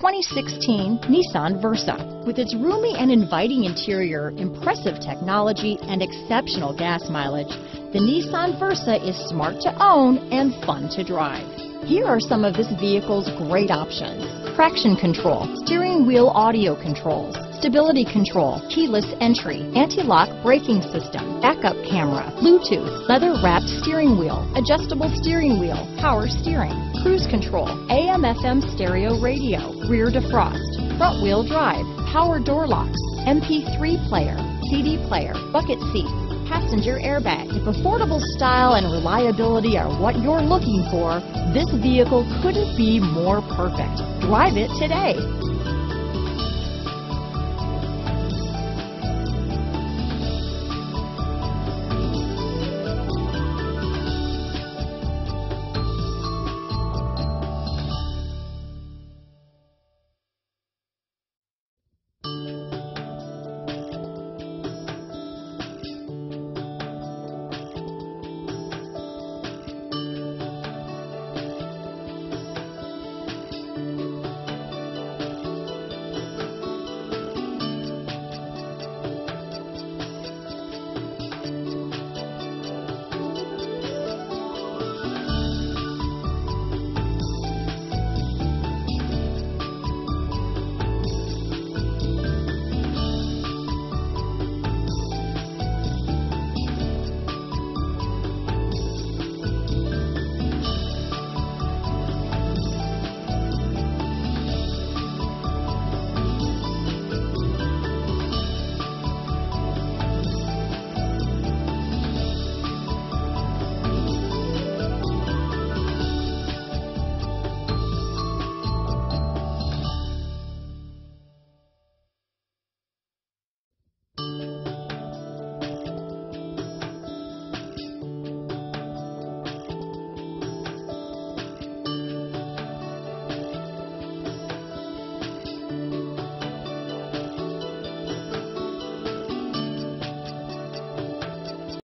2016 Nissan Versa. With its roomy and inviting interior, impressive technology, and exceptional gas mileage, the Nissan Versa is smart to own and fun to drive. Here are some of this vehicle's great options. Traction control, steering wheel audio controls, stability control, keyless entry, anti-lock braking system, backup camera, Bluetooth, leather wrapped steering wheel, adjustable steering wheel, power steering, cruise control, AM FM stereo radio, rear defrost, front wheel drive, power door locks, MP3 player, CD player, bucket seats, passenger airbag. If affordable style and reliability are what you're looking for, this vehicle couldn't be more perfect. Drive it today.